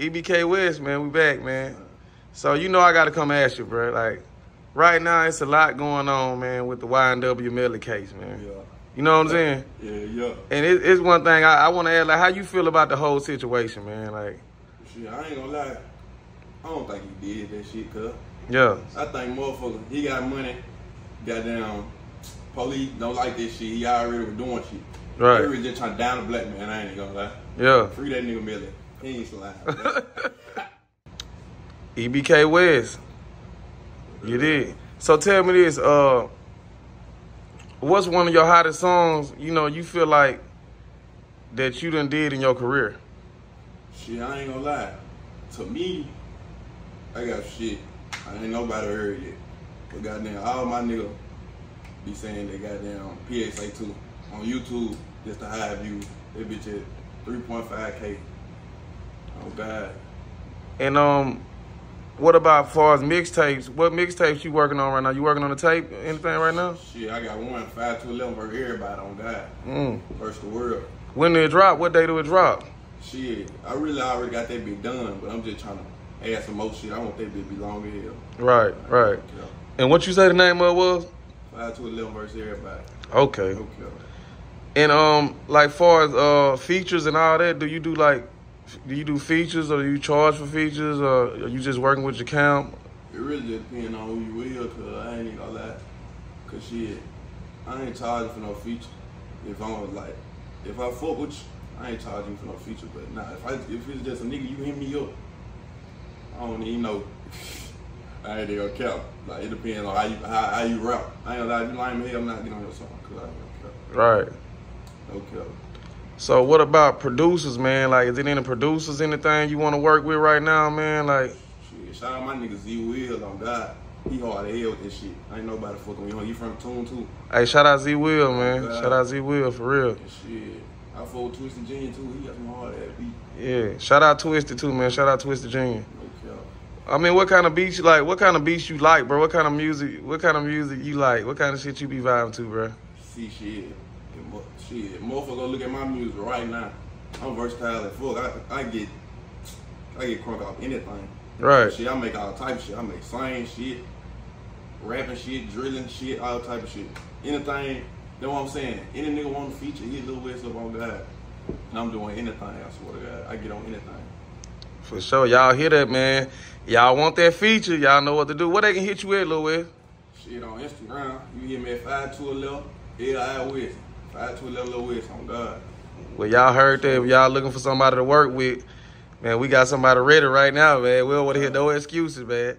EBK Wess, man, we back, man. So you know I gotta come ask you, bro. Like, right now it's a lot going on, man, with the YNW Melly case, man. Yeah. You know what I'm saying? Yeah, yeah. And it, it's one thing I, I want to ask, like, how you feel about the whole situation, man? Like, Shit, I ain't gonna lie. I don't think he did that shit, cuz. yeah, I think motherfucker, he got money. Goddamn, police don't like this shit. He already was doing shit. Right. He was just trying to down a black man. I ain't gonna lie. yeah. Free that nigga Melly. He ain't. EBK Wess. You did. So tell me this, uh, what's one of your hottest songs, you know, you feel like that you done did in your career? shit, I ain't gonna lie. To me, I got shit. I ain't nobody heard yet. But goddamn, all my niggas be saying they goddamn PSA 2 on YouTube just to high views. They bitch at 3.5K. Oh God. And um, what about as far as mixtapes? What mixtapes you working on right now? You working on a tape? Anything right now? Shit, I got one, 5 to 11 for everybody on God. Mm. First the world. When did it drop? What day do it drop? Shit, I really already got that bit done, but I'm just trying to add some more shit. I want that bit to be long as hell. Right, right. Yeah. And what you say the name of it was? 5 to 11 versus everybody. Okay. Okay. And um, like far as uh features and all that, do you do like, do you do features or do you charge for features or are you just working with your camp? It really just depends on who you with, cause I ain't gonna lie. Cause shit, I ain't charging for no feature. If I'm like, if I fuck with you, I ain't charging for no feature. But nah, if I if it's just a nigga, you hit me up. I don't even know. I ain't even gonna count. Like it depends on how you how, how you rap. I ain't gonna lie, if you lying me, I'm not getting on your song, cause I ain't gonna Right. count. No count. So what about producers, man? Like, is it any producers, anything you want to work with right now, man? Like, Shit, shout out my nigga Z Will on God. He hard as hell with this shit. Ain't nobody fucking with him. You from Tune too? hey, shout out Z Will, man. God. Shout out Z Will for real. And shit. I with Twisted Gene too. He got some hard ass beat. Yeah. Shout out Twisted too, man. Shout out Twisted count. I mean, what kind of beats you like? What kind of beats you like, bro? What kind of music? What kind of music you like? What kind of shit you be vibing to, bro? See shit. Shit. Motherfucker go look at my music right now. I'm versatile as fuck. I, I get I get crunk off anything. Right. Shit, I make all type of shit. I make slang shit, rapping shit, drilling shit, all type of shit. Anything, You know what I'm saying? Any nigga want to feature, hit Lil Wess up on God. And I'm doing anything, I swear to God. I get on anything. For sure. Y'all hear that, man? Y'all want that feature? Y'all know what to do. What they can hit you at, Lil Wess? Shit on Instagram, you hit me at 5211 L.I. Wess. 5211 Lil Wess on God. Well, y'all heard that. Y'all looking for somebody to work with, man, we got somebody ready right now, man. We don't want to hear no excuses, man.